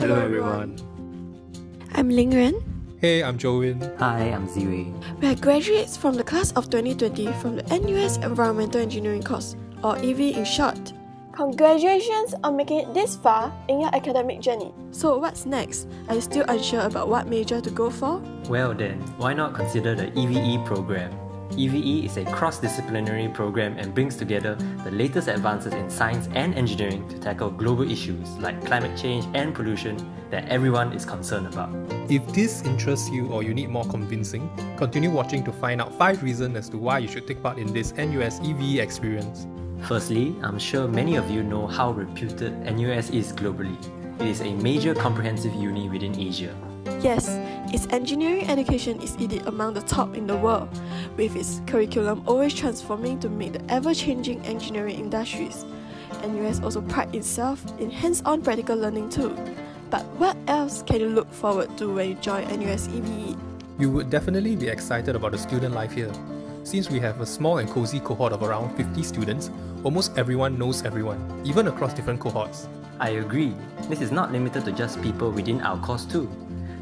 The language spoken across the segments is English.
Hello, everyone. I'm Ling Ren. Hey, I'm Jowin. Hi, I'm Ziwei. We are graduates from the class of 2020 from the NUS Environmental Engineering course, or EVE in short. Congratulations on making it this far in your academic journey. So, what's next? Are you still unsure about what major to go for? Well then, why not consider the EVE program? EVE is a cross-disciplinary program and brings together the latest advances in science and engineering to tackle global issues like climate change and pollution that everyone is concerned about. If this interests you or you need more convincing, continue watching to find out 5 reasons as to why you should take part in this NUS EVE experience. Firstly, I'm sure many of you know how reputed NUS is globally. It is a major comprehensive uni within Asia. Yes, its engineering education is indeed among the top in the world, with its curriculum always transforming to meet the ever changing engineering industries. NUS also prides itself in hands on practical learning too. But what else can you look forward to when you join NUS EVE? You would definitely be excited about the student life here. Since we have a small and cozy cohort of around 50 students, almost everyone knows everyone, even across different cohorts. I agree. This is not limited to just people within our course too.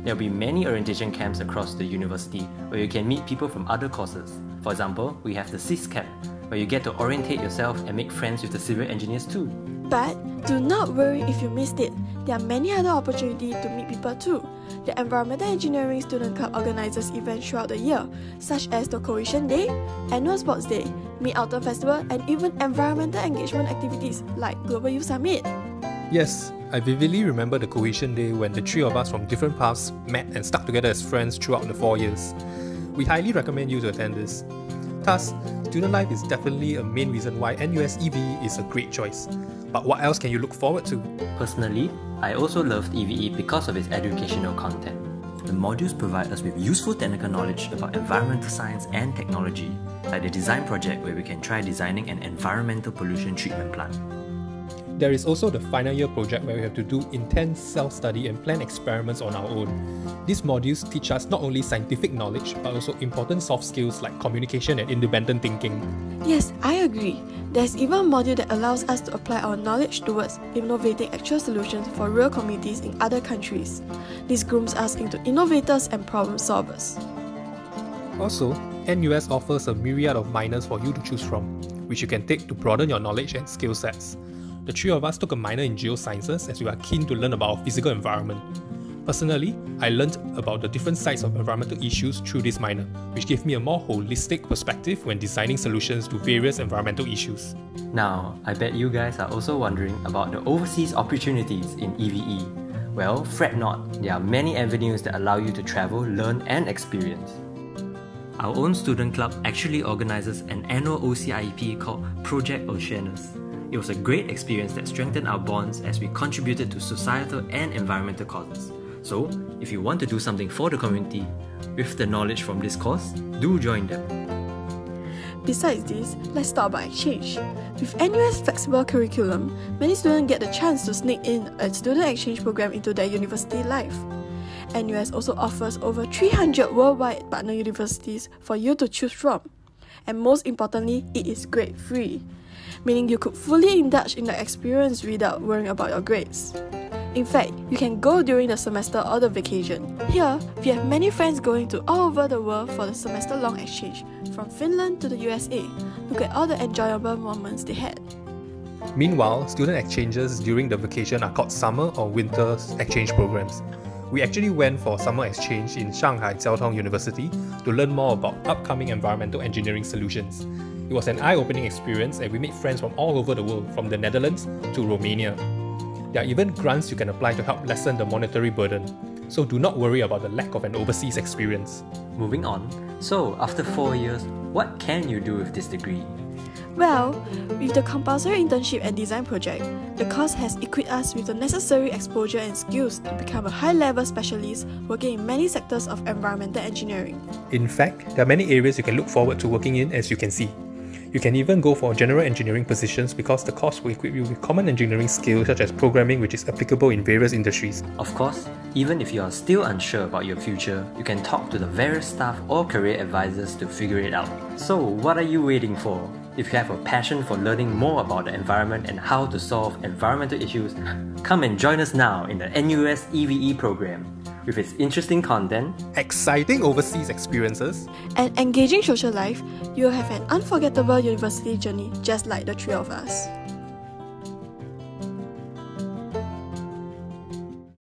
There will be many orientation camps across the university where you can meet people from other courses. For example, we have the CIS camp, where you get to orientate yourself and make friends with the civil engineers too. But do not worry if you missed it. There are many other opportunities to meet people too. The Environmental Engineering Student Club organizes events throughout the year, such as the Cohesion Day, Annual Sports Day, Mid Autumn Festival, and even environmental engagement activities like Global Youth Summit. Yes, I vividly remember the cohesion day when the three of us from different paths met and stuck together as friends throughout the four years. We highly recommend you to attend this. Thus, student life is definitely a main reason why NUS EVE is a great choice. But what else can you look forward to? Personally, I also loved EVE because of its educational content. The modules provide us with useful technical knowledge about environmental science and technology, like the design project where we can try designing an environmental pollution treatment plant. There is also the final year project where we have to do intense self study and plan experiments on our own. These modules teach us not only scientific knowledge but also important soft skills like communication and independent thinking. Yes, I agree. There's even a module that allows us to apply our knowledge towards innovating actual solutions for real communities in other countries. This grooms us into innovators and problem solvers. Also, NUS offers a myriad of minors for you to choose from, which you can take to broaden your knowledge and skill sets. The three of us took a minor in geosciences as we are keen to learn about our physical environment. Personally, I learned about the different sides of environmental issues through this minor, which gave me a more holistic perspective when designing solutions to various environmental issues. Now, I bet you guys are also wondering about the overseas opportunities in EVE. Well, fret not, there are many avenues that allow you to travel, learn, and experience. Our own student club actually organizes an annual OCIP called Project Oceanus. It was a great experience that strengthened our bonds as we contributed to societal and environmental causes. So, if you want to do something for the community with the knowledge from this course, do join them. Besides this, let's talk about exchange. With NUS flexible curriculum, many students get the chance to sneak in a student exchange program into their university life. NUS also offers over 300 worldwide partner universities for you to choose from. And most importantly, it is grade free meaning you could fully indulge in the experience without worrying about your grades. In fact, you can go during the semester or the vacation. Here, we have many friends going to all over the world for the semester long exchange, from Finland to the USA. Look at all the enjoyable moments they had. Meanwhile, student exchanges during the vacation are called summer or winter exchange programs. We actually went for summer exchange in Shanghai Jiao Tong University to learn more about upcoming environmental engineering solutions. It was an eye opening experience, and we made friends from all over the world, from the Netherlands to Romania. There are even grants you can apply to help lessen the monetary burden, so do not worry about the lack of an overseas experience. Moving on, so after four years, what can you do with this degree? Well, with the compulsory internship and design project, the course has equipped us with the necessary exposure and skills to become a high level specialist working in many sectors of environmental engineering. In fact, there are many areas you can look forward to working in as you can see. You can even go for general engineering positions because the course will equip you with common engineering skills such as programming which is applicable in various industries. Of course, even if you are still unsure about your future, you can talk to the various staff or career advisors to figure it out. So, what are you waiting for? If you have a passion for learning more about the environment and how to solve environmental issues, come and join us now in the NUS EVE program. With its interesting content, exciting overseas experiences, and engaging social life, you'll have an unforgettable university journey just like the three of us.